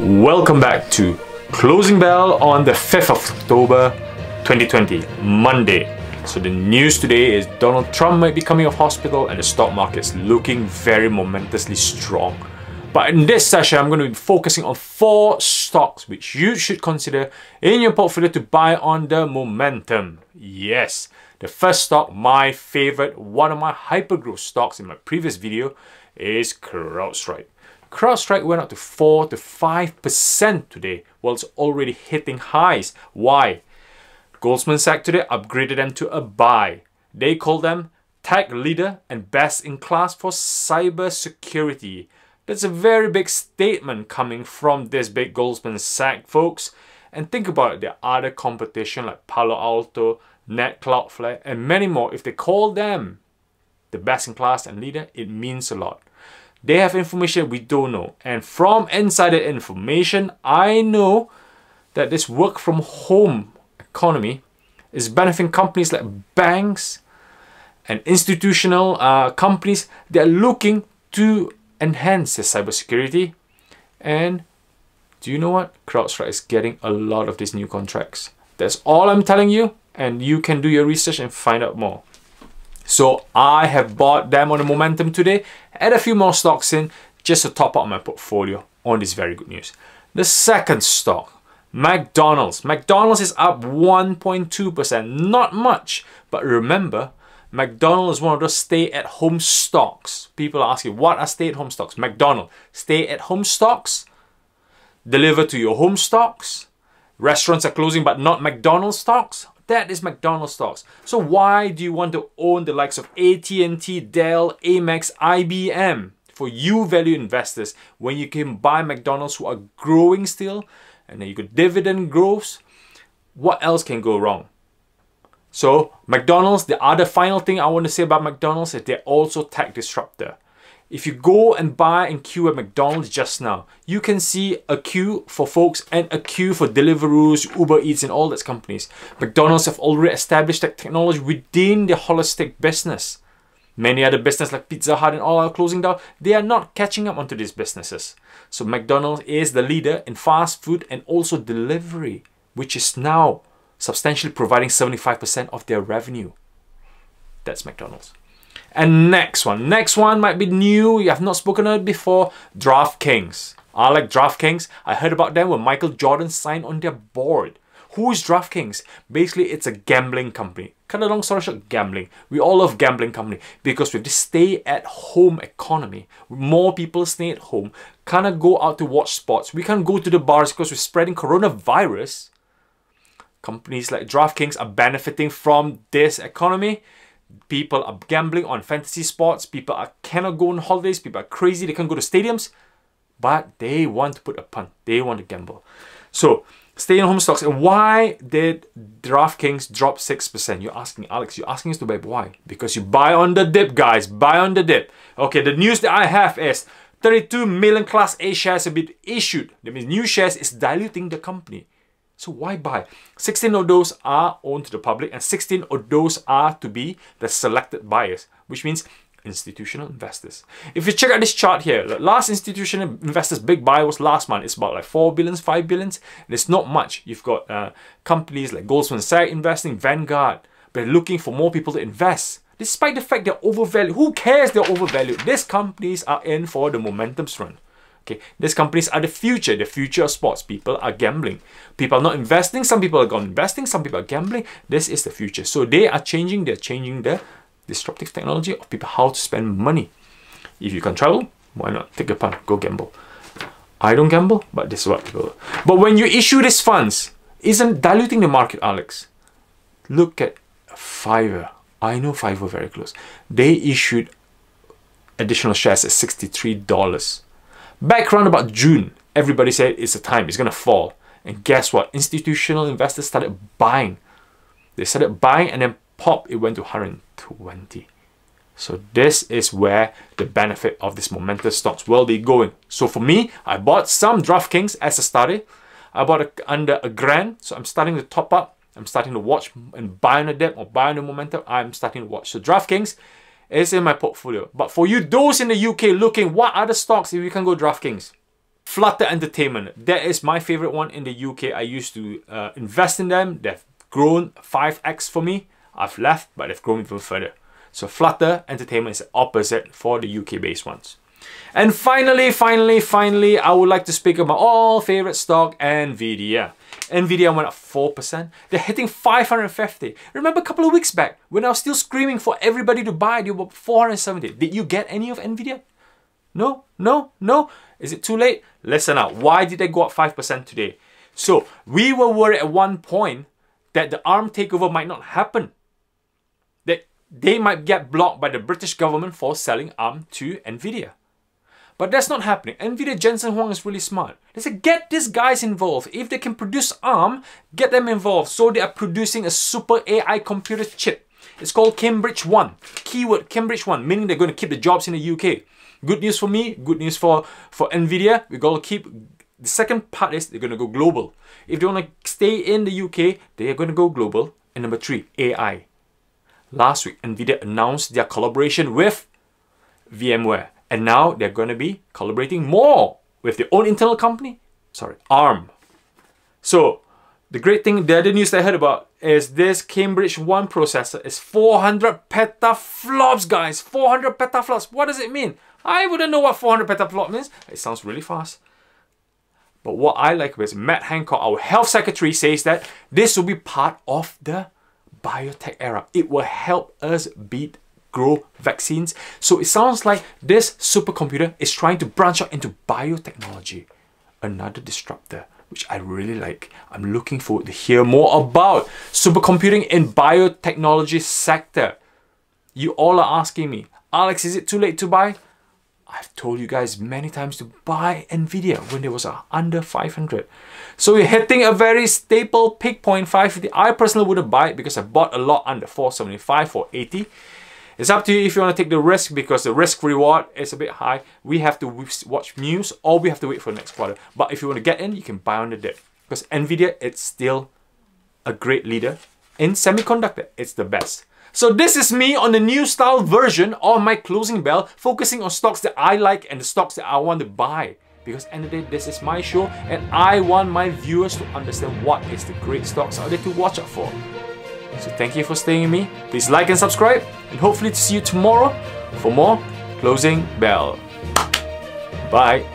Welcome back to Closing Bell on the 5th of October 2020, Monday. So the news today is Donald Trump might be coming off hospital and the stock market's looking very momentously strong. But in this session, I'm going to be focusing on four stocks which you should consider in your portfolio to buy on the momentum. Yes, the first stock, my favorite, one of my hypergrowth stocks in my previous video is CrowdStrike. CrowdStrike went up to 4 to 5% today, while it's already hitting highs. Why? Goldman Sachs today upgraded them to a buy. They call them tech leader and best in class for cyber security. That's a very big statement coming from this big Goldman Sachs folks. And think about are other competition like Palo Alto, Net Cloudflare, and many more. If they call them the best in class and leader, it means a lot. They have information we don't know. And from insider information, I know that this work from home economy is benefiting companies like banks and institutional uh, companies that are looking to enhance their cybersecurity. And do you know what? CrowdStrike is getting a lot of these new contracts. That's all I'm telling you, and you can do your research and find out more. So I have bought them on the momentum today, add a few more stocks in just to top up my portfolio on this very good news. The second stock, McDonald's. McDonald's is up 1.2%, not much, but remember, McDonald's is one of those stay-at-home stocks. People are asking, what are stay-at-home stocks? McDonald's, stay-at-home stocks, deliver to your home stocks, restaurants are closing but not McDonald's stocks, that is McDonald's stocks. So why do you want to own the likes of AT&T, Dell, Amex, IBM? For you value investors, when you can buy McDonald's who are growing still, and then you got dividend growth, what else can go wrong? So McDonald's, the other final thing I want to say about McDonald's is they're also tech disruptor. If you go and buy and queue at McDonald's just now, you can see a queue for folks and a queue for Deliveroo's, Uber Eats and all those companies. McDonald's have already established that technology within their holistic business. Many other businesses like Pizza Hut and all are closing down. They are not catching up onto these businesses. So McDonald's is the leader in fast food and also delivery, which is now substantially providing 75% of their revenue. That's McDonald's. And next one. Next one might be new. You have not spoken of it before. DraftKings. I like DraftKings. I heard about them when Michael Jordan signed on their board. Who is DraftKings? Basically, it's a gambling company. Cut a long story short, gambling. We all love gambling company because with this stay-at-home economy, more people stay at home, cannot go out to watch sports. We can't go to the bars because we're spreading coronavirus. Companies like DraftKings are benefiting from this economy people are gambling on fantasy sports, people are cannot go on holidays, people are crazy, they can't go to stadiums, but they want to put a punt, they want to gamble. So stay in home stocks. And why did DraftKings drop 6%? You're asking, Alex, you're asking us to buy why? Because you buy on the dip, guys, buy on the dip. Okay, the news that I have is 32 million Class A shares have been issued. That means new shares is diluting the company. So why buy? 16 of those are owned to the public and 16 of those are to be the selected buyers, which means institutional investors. If you check out this chart here, the last institutional investors big buy was last month. It's about like 4 billions, 5 billions. And it's not much. You've got uh, companies like Goldman Sachs investing, Vanguard. They're looking for more people to invest. Despite the fact they're overvalued. Who cares they're overvalued? These companies are in for the momentum's run. Okay, these companies are the future, the future of sports. People are gambling. People are not investing. Some people are investing. Some people are gambling. This is the future. So they are changing. They're changing the disruptive technology of people how to spend money. If you can travel, why not take a punt, go gamble. I don't gamble, but this is what people. But when you issue these funds, isn't diluting the market, Alex? Look at Fiverr. I know Fiverr very close. They issued additional shares at $63 Back around about June, everybody said it's a time, it's going to fall. And guess what? Institutional investors started buying. They started buying and then pop, it went to 120. So this is where the benefit of this momentum stocks will be going. So for me, I bought some DraftKings as a study. I bought a, under a grand, so I'm starting to top up. I'm starting to watch and buy on the dip or buy on the momentum. I'm starting to watch. So DraftKings is in my portfolio. But for you, those in the UK looking, what other stocks if you can go DraftKings? Flutter Entertainment. That is my favorite one in the UK. I used to uh, invest in them. They've grown 5x for me. I've left, but they've grown even further. So Flutter Entertainment is the opposite for the UK based ones. And finally, finally, finally, I would like to speak about all favorite stock, Nvidia. Nvidia went up 4%. They're hitting 550. Remember a couple of weeks back when I was still screaming for everybody to buy, they were 470. Did you get any of Nvidia? No, no, no. Is it too late? Listen up. Why did they go up 5% today? So we were worried at one point that the ARM takeover might not happen. That they might get blocked by the British government for selling ARM to Nvidia. But that's not happening. NVIDIA Jensen Huang is really smart. They said, get these guys involved. If they can produce ARM, get them involved. So they are producing a super AI computer chip. It's called Cambridge One. Keyword Cambridge One, meaning they're going to keep the jobs in the UK. Good news for me, good news for, for NVIDIA. We're going to keep, the second part is they're going to go global. If they want to stay in the UK, they are going to go global. And number three, AI. Last week, NVIDIA announced their collaboration with VMware. And now they're going to be collaborating more with their own internal company. Sorry, ARM. So the great thing, the other news I heard about is this Cambridge One processor is 400 petaflops, guys. 400 petaflops. What does it mean? I wouldn't know what 400 petaflops means. It sounds really fast. But what I like is Matt Hancock, our health secretary, says that this will be part of the biotech era. It will help us beat grow vaccines. So it sounds like this supercomputer is trying to branch out into biotechnology, another disruptor, which I really like. I'm looking forward to hear more about supercomputing in biotechnology sector. You all are asking me, Alex, is it too late to buy? I've told you guys many times to buy Nvidia when there was under 500. So you're hitting a very staple pick point 550. I personally wouldn't buy it because I bought a lot under 475 for 80. It's up to you if you want to take the risk because the risk reward is a bit high. We have to watch news or we have to wait for the next quarter. But if you want to get in, you can buy on the dip because Nvidia it's still a great leader in semiconductor. It's the best. So this is me on the new style version of my closing bell, focusing on stocks that I like and the stocks that I want to buy. Because end of the day, this is my show and I want my viewers to understand what is the great stocks out there to watch out for. So thank you for staying with me. Please like and subscribe and hopefully to see you tomorrow for more Closing Bell. Bye.